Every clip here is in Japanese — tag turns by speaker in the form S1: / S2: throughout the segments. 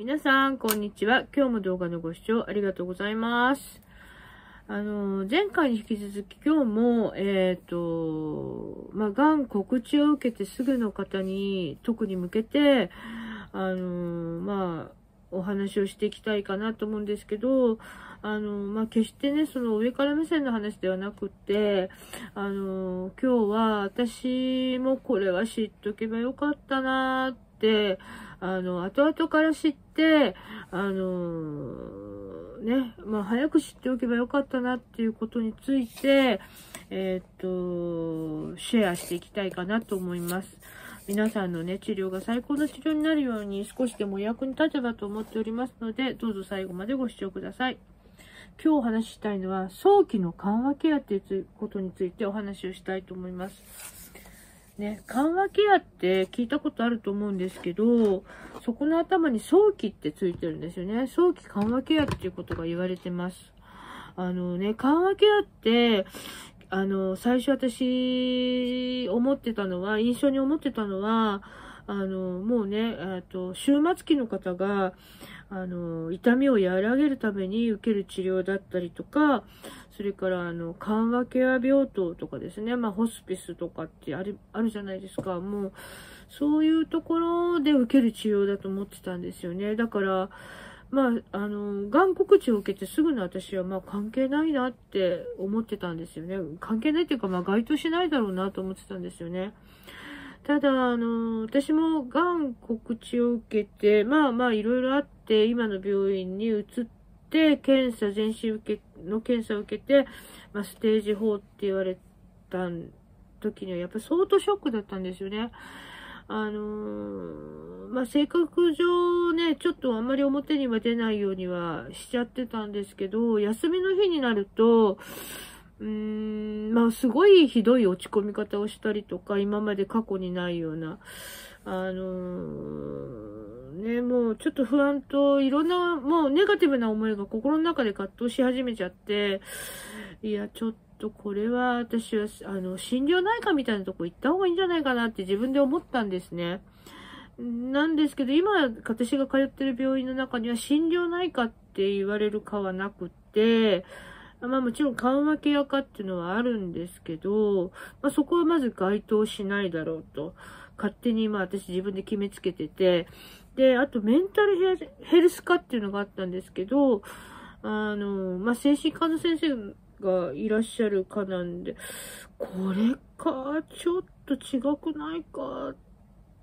S1: 皆さん、こんにちは。今日も動画のご視聴ありがとうございます。あの、前回に引き続き今日も、えっ、ー、と、まあ、がん告知を受けてすぐの方に、特に向けて、あの、まあ、お話をしていきたいかなと思うんですけど、あの、まあ、決してね、その上から目線の話ではなくって、あの、今日は私もこれは知っとけばよかったなって、あの、後々から知って、あの、ね、まあ、早く知っておけばよかったなっていうことについて、えー、っと、シェアしていきたいかなと思います。皆さんのね、治療が最高の治療になるように少しでもお役に立てばと思っておりますので、どうぞ最後までご視聴ください。今日お話ししたいのは、早期の緩和ケアっていうことについてお話をしたいと思います。ね、緩和ケアって聞いたことあると思うんですけど、そこの頭に早期ってついてるんですよね。早期緩和ケアっていうことが言われてます。あのね、緩和ケアって、あの、最初私、思ってたのは、印象に思ってたのは、あの、もうね、えっと、終末期の方が、あの、痛みを和らげるために受ける治療だったりとか、それから、あの、緩和ケア病棟とかですね、まあ、ホスピスとかってある、あるじゃないですか。もう、そういうところで受ける治療だと思ってたんですよね。だから、まあ、あの、がん告知を受けてすぐの私は、まあ、関係ないなって思ってたんですよね。関係ないっていうか、まあ、該当しないだろうなと思ってたんですよね。ただ、あの、私もがん告知を受けて、まあまあ、いろいろあって、今の病院に移って、検査、全身受け、の検査を受けて、まあ、ステージ4って言われた時には、やっぱ相当ショックだったんですよね。あのー、まあ、性格上ね、ちょっとあんまり表には出ないようにはしちゃってたんですけど、休みの日になると、うーん、まあ、すごいひどい落ち込み方をしたりとか、今まで過去にないような、あのー、ね、もうちょっと不安といろんな、もうネガティブな思いが心の中で葛藤し始めちゃって、いや、ちょっと、これは私は、あの、心療内科みたいなとこ行った方がいいんじゃないかなって自分で思ったんですね。なんですけど、今、私が通ってる病院の中には心療内科って言われる科はなくって、まあもちろん緩和ケア科っていうのはあるんですけど、まあそこはまず該当しないだろうと、勝手にまあ私自分で決めつけてて、で、あとメンタルヘルス科っていうのがあったんですけど、あの、まあ精神科の先生がいらっしゃるかなんで、これか、ちょっと違くないかっ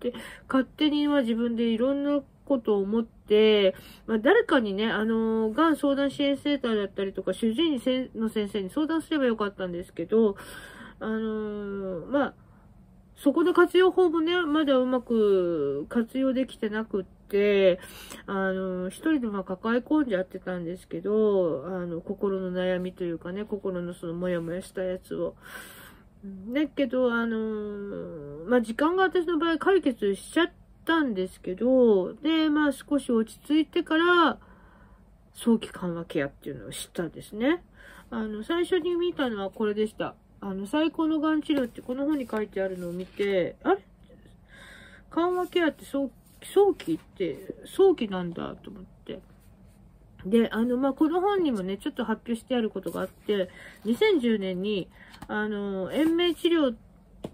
S1: て、勝手には自分でいろんなことを思って、まあ、誰かにね、あの、がん相談支援センターだったりとか、主治医の先生に相談すればよかったんですけど、あのまあ、そこの活用法もね、まだうまく活用できてなくって、あの、一人でま抱え込んじゃってたんですけど、あの、心の悩みというかね、心のそのもやもやしたやつを。だけど、あの、まあ、時間が私の場合解決しちゃったんですけど、で、まあ、少し落ち着いてから、早期緩和ケアっていうのを知ったんですね。あの、最初に見たのはこれでした。あの、最高のがん治療ってこの本に書いてあるのを見て、あれ？緩和ケアって早早期って早期なんだと思って。で、あの、まあ、この本にもね、ちょっと発表してあることがあって、2010年に、あの、延命治療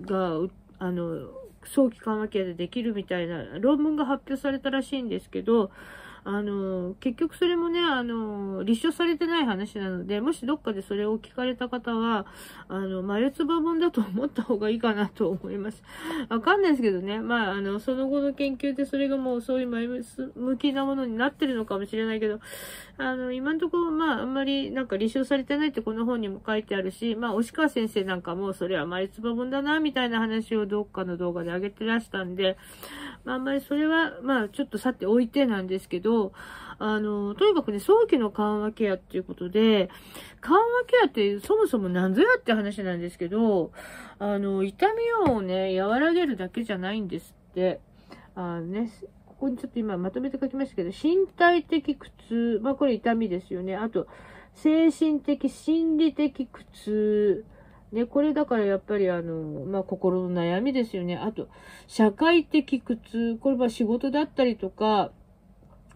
S1: が、あの、早期緩和ケアでできるみたいな論文が発表されたらしいんですけど、あの、結局それもね、あの、立証されてない話なので、もしどっかでそれを聞かれた方は、あの、眉唾本だと思った方がいいかなと思います。わかんないですけどね。まあ、あの、その後の研究でそれがもうそういう前向きなものになってるのかもしれないけど、あの、今のところ、まあ、あんまりなんか立証されてないってこの本にも書いてあるし、まあ、押川先生なんかも、それは眉唾本だな、みたいな話をどっかの動画で上げてらしたんで、まあ、あんまりそれは、まあ、ちょっとさておいてなんですけど、あの、とにかくね、早期の緩和ケアっていうことで、緩和ケアってそもそも何ぞやって話なんですけど、あの、痛みをね、和らげるだけじゃないんですって。あのね、ここにちょっと今まとめて書きましたけど、身体的苦痛、まあこれ痛みですよね。あと、精神的、心理的苦痛、ね、これだからやっぱりあの、まあ、心の悩みですよね。あと、社会的苦痛。これは仕事だったりとか、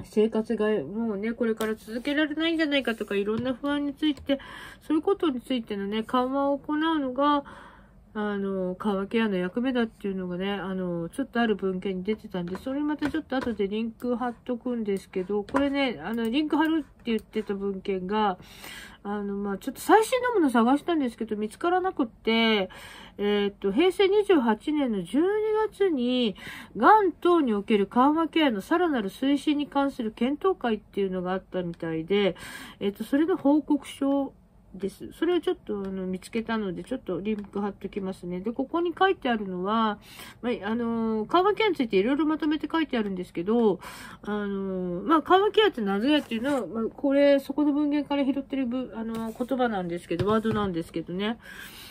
S1: 生活がもうね、これから続けられないんじゃないかとか、いろんな不安について、そういうことについてのね、緩和を行うのが、あの、緩和ケアの役目だっていうのがね、あの、ちょっとある文献に出てたんで、それまたちょっと後でリンク貼っとくんですけど、これね、あの、リンク貼るって言ってた文献が、あの、まあ、ちょっと最新のもの探したんですけど、見つからなくって、えー、っと、平成28年の12月に、がん等における緩和ケアのさらなる推進に関する検討会っていうのがあったみたいで、えー、っと、それの報告書です。それをちょっとあの見つけたので、ちょっとリンク貼っときますね。で、ここに書いてあるのは、まあ、あの、緩和ケアについていろいろまとめて書いてあるんですけど、あの、まあ、緩和ケアってなぜやっていうのは、まあ、これ、そこの文献から拾ってるぶあの言葉なんですけど、ワードなんですけどね。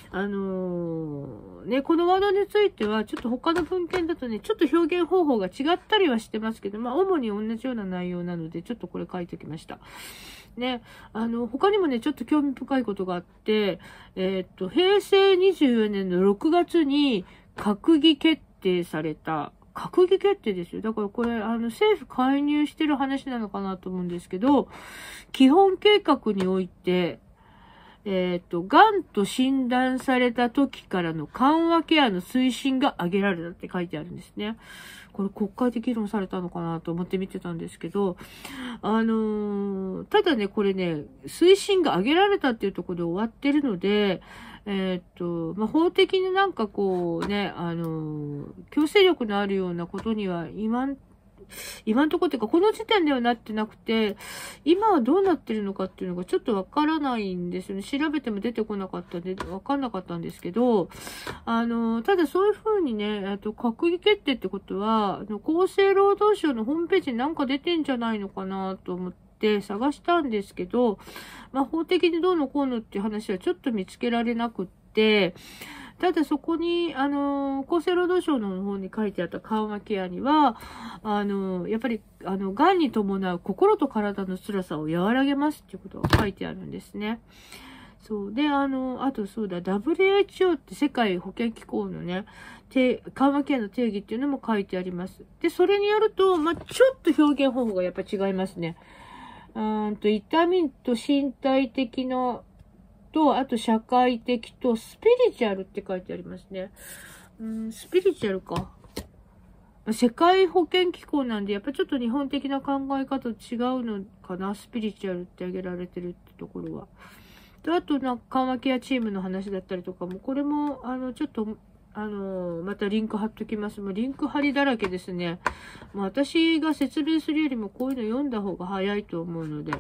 S1: あのー、ね、このワードについては、ちょっと他の文献だとね、ちょっと表現方法が違ったりはしてますけど、まあ、主に同じような内容なので、ちょっとこれ書いておきました。ね、あの、他にもね、ちょっと興味深いことがあって、えー、っと、平成24年の6月に閣議決定された、閣議決定ですよ。だからこれ、あの、政府介入してる話なのかなと思うんですけど、基本計画において、えっ、と、癌と診断された時からの緩和ケアの推進が挙げられたって書いてあるんですね。これ国会で議論されたのかなと思って見てたんですけど、あのー、ただね、これね、推進が上げられたっていうところで終わってるので、えっ、と、まあ、法的になんかこうね、あのー、強制力のあるようなことには今ん今んとこっていうか、この時点ではなってなくて、今はどうなってるのかっていうのがちょっとわからないんですよね。調べても出てこなかったんで、わかんなかったんですけど、あの、ただそういうふうにね、えっと、閣議決定ってことは、あの厚生労働省のホームページになんか出てんじゃないのかなと思って、探したんですけど、まあ、法的にどうのこうのっていう話はちょっと見つけられなくって、ただそこに、あの、厚生労働省の方に書いてあった緩和ケアには、あの、やっぱり、あの、癌に伴う心と体の辛さを和らげますっていうことが書いてあるんですね。そう。で、あの、あとそうだ、WHO って世界保健機構のね、緩和ケアの定義っていうのも書いてあります。で、それによると、まあ、ちょっと表現方法がやっぱ違いますね。うんと、痛みと身体的なと、あと社会的と、スピリチュアルって書いてありますね。うん、スピリチュアルか。世界保健機構なんで、やっぱちょっと日本的な考え方違うのかな、スピリチュアルって挙げられてるってところは。で、あと、なんか、緩和ケアチームの話だったりとかも、これも、あの、ちょっと、あのまたリンク貼っときます。もうリンク貼りだらけですね。もう私が説明するよりもこういうの読んだ方が早いと思うので。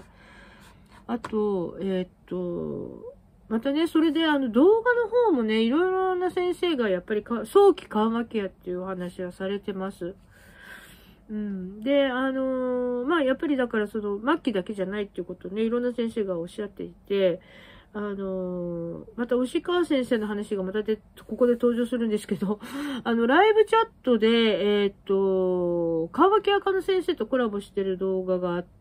S1: あと、えー、っと、またね、それであの動画の方もね、いろいろな先生がやっぱり早期緩和ケアっていうお話はされてます。うん。で、あのー、まあ、やっぱりだからその末期だけじゃないっていうことね、いろんな先生がおっしゃっていて、あのー、また、押川先生の話がまたで、ここで登場するんですけど、あの、ライブチャットで、えっ、と、緩和ケア科の先生とコラボしてる動画があって、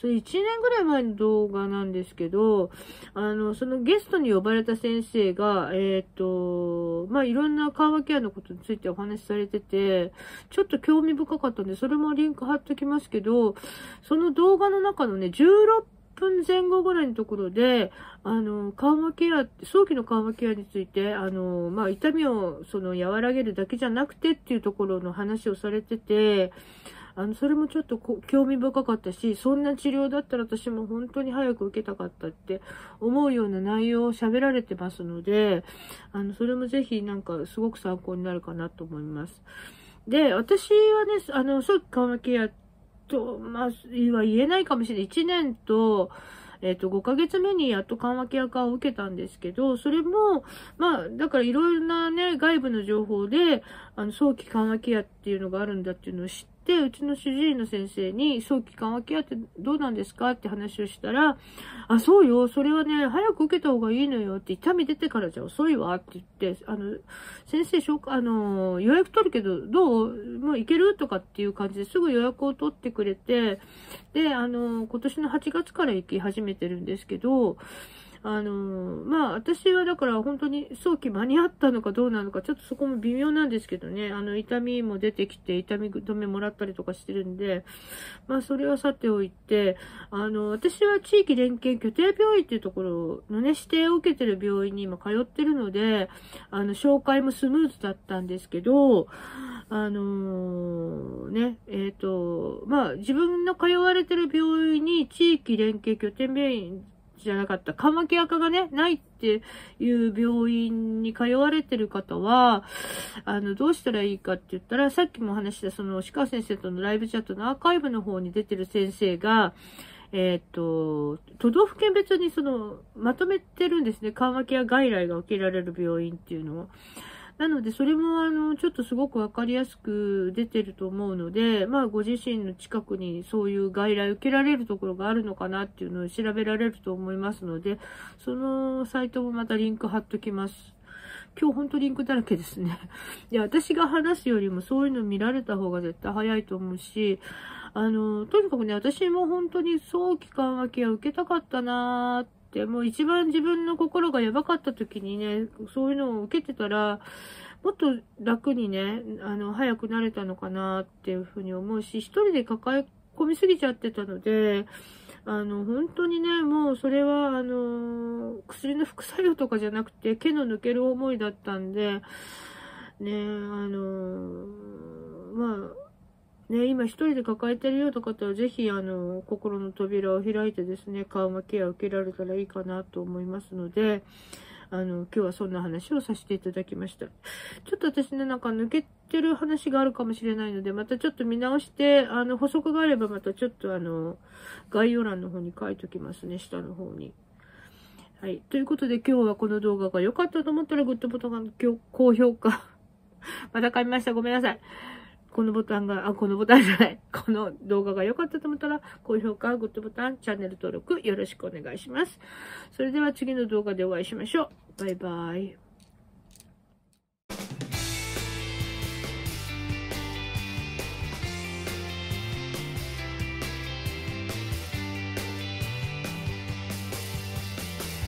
S1: それ1年ぐらい前の動画なんですけど、あの、そのゲストに呼ばれた先生が、えっ、ー、と、まあ、いろんな緩和ケアのことについてお話しされてて、ちょっと興味深かったんで、それもリンク貼っときますけど、その動画の中のね、16分前後ぐらいのところで、あの、緩和ケア、早期の緩和ケアについて、あの、まあ、痛みをその和らげるだけじゃなくてっていうところの話をされてて、あの、それもちょっと興味深かったし、そんな治療だったら私も本当に早く受けたかったって思うような内容を喋られてますので、あの、それもぜひなんかすごく参考になるかなと思います。で、私はね、あの、早期緩和ケアと、まあ、は言えないかもしれない。1年と、えっ、ー、と、5ヶ月目にやっと緩和ケア化を受けたんですけど、それも、まあ、だからいろいろなね、外部の情報で、あの、早期緩和ケアっていうのがあるんだっていうのを知って、うちの主治医の先生に、早期緩和ケアってどうなんですかって話をしたら、あ、そうよ、それはね、早く受けた方がいいのよって、痛み出てからじゃ遅いわって言って、あの、先生、あの、予約取るけど、どう？もう行ける？とかっていう感じですぐ予約を取ってくれて、で、あの、今年の8月から行き始めてるんですけど、あのまあ、私はだから本当に早期間に合ったのかどうなのか、ちょっとそこも微妙なんですけどね、あの、痛みも出てきて、痛み止めもらったりとかしてるんで、まあ、それはさておいて、あの、私は地域連携拠点病院っていうところのね、指定を受けてる病院に今通ってるので、あの、紹介もスムーズだったんですけど、あのー、ね、えっ、ー、と、まあ、自分の通われてる病院に地域連携拠点病院じゃなかった、緩和ケア科がね、ないっていう病院に通われてる方は、あの、どうしたらいいかって言ったら、さっきも話したその、鹿川先生とのライブチャットのアーカイブの方に出てる先生が、えっ、ー、と、都道府県別にその、まとめてるんですね。緩和ケア外来が受けられる病院っていうのを。なので、それも、あの、ちょっとすごくわかりやすく出てると思うので、まあ、ご自身の近くにそういう外来受けられるところがあるのかなっていうのを調べられると思いますので、そのサイトもまたリンク貼っときます。今日ほんとリンクだらけですね。いや、私が話すよりもそういうの見られた方が絶対早いと思うし、あの、とにかくね、私も本当に早期緩和ケア受けたかったなーっ、もう一番自分の心がやばかった時にね、そういうのを受けてたら、もっと楽にね、あの、早くなれたのかなっていうふうに思うし、一人で抱え込みすぎちゃってたので、あの、本当にね、もうそれは、あの、薬の副作用とかじゃなくて、毛の抜ける思いだったんで、ね、あの、まあ、ね、今一人で抱えてるような方は、ぜひ、あの、心の扉を開いてですね、緩和ケアを受けられたらいいかなと思いますので、あの、今日はそんな話をさせていただきました。ちょっと私ね、なんか抜けてる話があるかもしれないので、またちょっと見直して、あの、補足があればまたちょっとあの、概要欄の方に書いときますね、下の方に。はい。ということで今日はこの動画が良かったと思ったらグッドボタン、高評価。また噛みました。ごめんなさい。このボタンが、あ、このボタンじゃない。この動画が良かったと思ったら、高評価、グッドボタン、チャンネル登録よろしくお願いします。それでは次の動画でお会いしましょう。バイバイ。